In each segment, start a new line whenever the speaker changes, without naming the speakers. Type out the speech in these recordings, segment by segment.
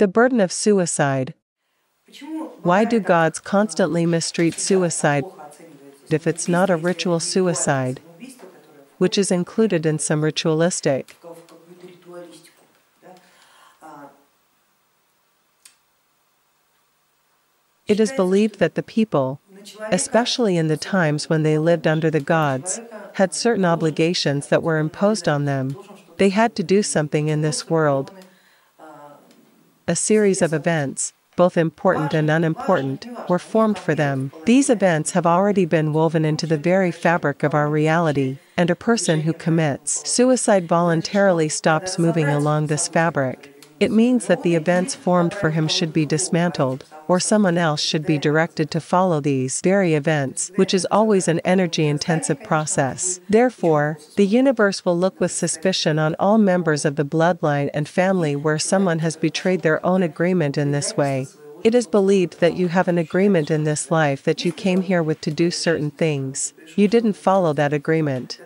The burden of suicide. Why do gods constantly mistreat suicide if it's not a ritual suicide, which is included in some ritualistic? It is believed that the people, especially in the times when they lived under the gods, had certain obligations that were imposed on them. They had to do something in this world. A series of events, both important and unimportant, were formed for them. These events have already been woven into the very fabric of our reality, and a person who commits suicide voluntarily stops moving along this fabric. It means that the events formed for him should be dismantled, or someone else should be directed to follow these very events, which is always an energy intensive process. Therefore, the universe will look with suspicion on all members of the bloodline and family where someone has betrayed their own agreement in this way. It is believed that you have an agreement in this life that you came here with to do certain things. You didn't follow that agreement.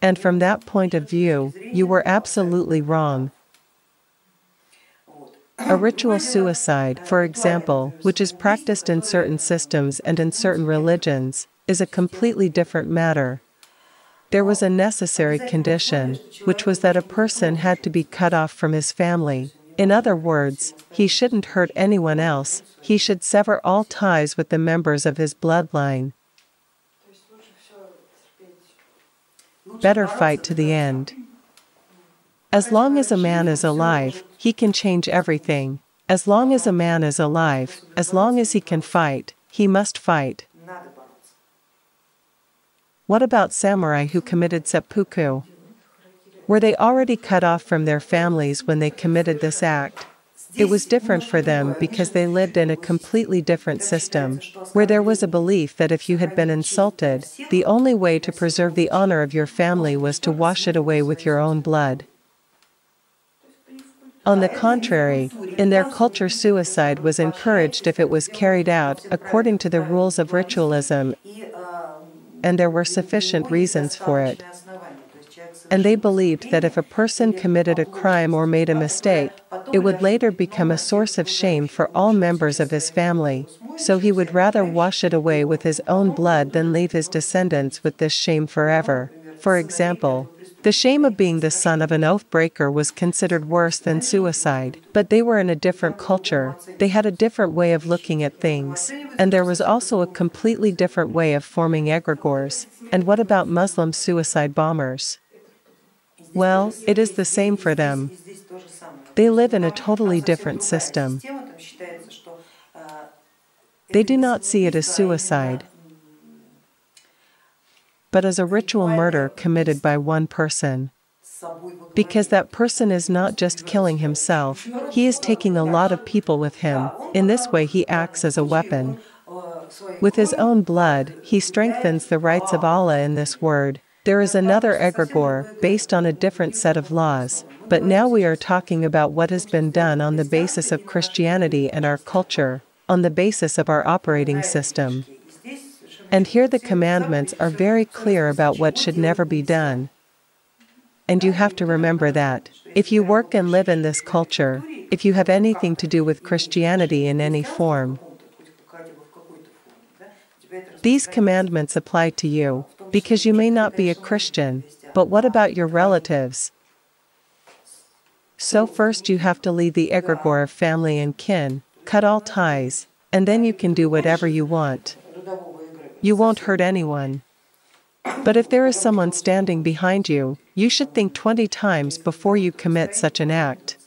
And from that point of view, you were absolutely wrong. A ritual suicide, for example, which is practiced in certain systems and in certain religions, is a completely different matter. There was a necessary condition, which was that a person had to be cut off from his family. In other words, he shouldn't hurt anyone else, he should sever all ties with the members of his bloodline. Better fight to the end. As long as a man is alive, he can change everything. As long as a man is alive, as long as he can fight, he must fight. What about samurai who committed seppuku? Were they already cut off from their families when they committed this act? It was different for them because they lived in a completely different system, where there was a belief that if you had been insulted, the only way to preserve the honor of your family was to wash it away with your own blood. On the contrary, in their culture suicide was encouraged if it was carried out according to the rules of ritualism and there were sufficient reasons for it. And they believed that if a person committed a crime or made a mistake, it would later become a source of shame for all members of his family, so he would rather wash it away with his own blood than leave his descendants with this shame forever. For example, the shame of being the son of an oath breaker was considered worse than suicide, but they were in a different culture, they had a different way of looking at things, and there was also a completely different way of forming egregores. And what about Muslim suicide bombers? Well, it is the same for them. They live in a totally different system. They do not see it as suicide, but as a ritual murder committed by one person. Because that person is not just killing himself, he is taking a lot of people with him. In this way, he acts as a weapon. With his own blood, he strengthens the rights of Allah in this word. There is another egregore, based on a different set of laws, but now we are talking about what has been done on the basis of Christianity and our culture, on the basis of our operating system. And here the commandments are very clear about what should never be done. And you have to remember that. If you work and live in this culture, if you have anything to do with Christianity in any form, these commandments apply to you, because you may not be a Christian, but what about your relatives? So first you have to leave the egregore of family and kin, cut all ties, and then you can do whatever you want. You won't hurt anyone. But if there is someone standing behind you, you should think 20 times before you commit such an act.